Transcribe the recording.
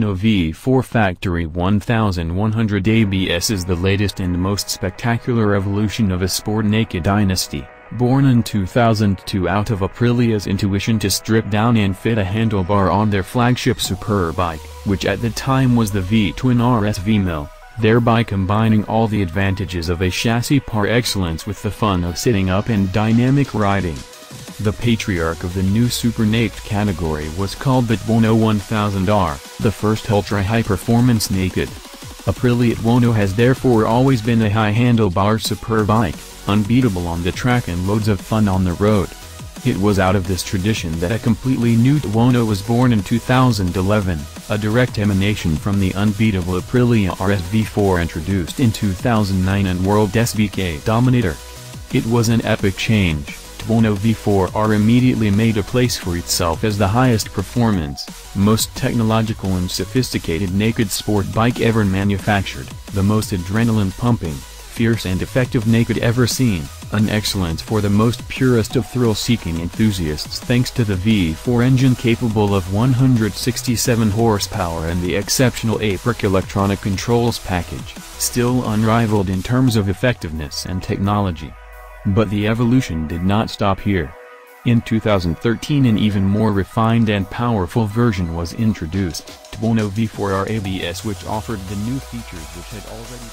Uono V4 Factory 1100 ABS is the latest and most spectacular evolution of a sport naked dynasty, born in 2002 out of Aprilia's intuition to strip down and fit a handlebar on their flagship Superbike, which at the time was the V-twin RSV mille, thereby combining all the advantages of a chassis par excellence with the fun of sitting up and dynamic riding. The patriarch of the new super-naked category was called the Tuono 1000R, the first ultra-high-performance naked. Aprilia Tuono has therefore always been a high-handlebar superbike, unbeatable on the track and loads of fun on the road. It was out of this tradition that a completely new Tuono was born in 2011, a direct emanation from the unbeatable Aprilia RSV4 introduced in 2009 and World SBK Dominator. It was an epic change. Tuono V4R immediately made a place for itself as the highest performance, most technological and sophisticated naked sport bike ever manufactured, the most adrenaline-pumping, fierce and effective naked ever seen, an excellence for the most purest of thrill-seeking enthusiasts thanks to the V4 engine capable of 167 horsepower and the exceptional APRC electronic controls package, still unrivaled in terms of effectiveness and technology. But the evolution did not stop here. In 2013 an even more refined and powerful version was introduced, Tuono V4R ABS which offered the new features which had already